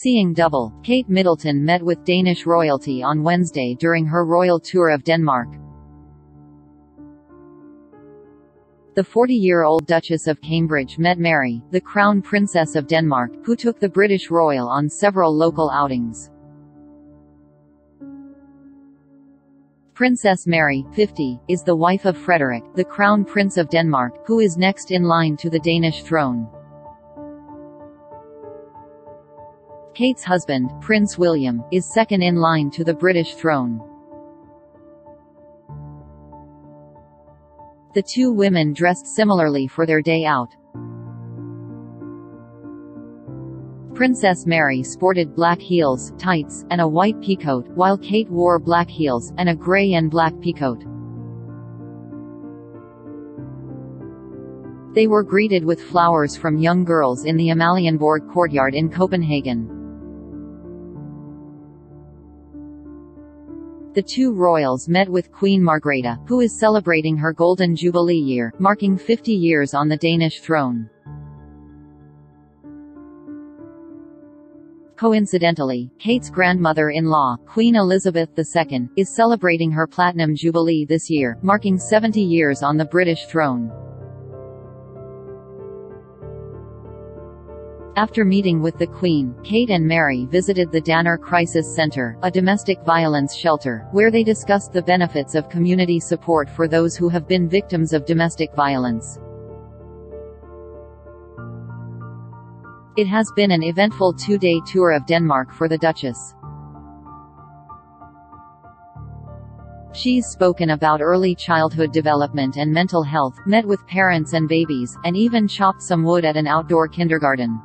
Seeing double, Kate Middleton met with Danish royalty on Wednesday during her royal tour of Denmark. The 40-year-old Duchess of Cambridge met Mary, the Crown Princess of Denmark, who took the British royal on several local outings. Princess Mary, 50, is the wife of Frederik, the Crown Prince of Denmark, who is next in line to the Danish throne. Kate's husband, Prince William, is second in line to the British throne. The two women dressed similarly for their day out. Princess Mary sported black heels, tights, and a white peacoat, while Kate wore black heels, and a grey and black peacoat. They were greeted with flowers from young girls in the Amalienborg courtyard in Copenhagen. The two royals met with Queen Margrethe, who is celebrating her Golden Jubilee year, marking 50 years on the Danish throne. Coincidentally, Kate's grandmother-in-law, Queen Elizabeth II, is celebrating her Platinum Jubilee this year, marking 70 years on the British throne. After meeting with the Queen, Kate and Mary visited the Danner Crisis Center, a domestic violence shelter, where they discussed the benefits of community support for those who have been victims of domestic violence. It has been an eventful two-day tour of Denmark for the Duchess. She's spoken about early childhood development and mental health, met with parents and babies, and even chopped some wood at an outdoor kindergarten.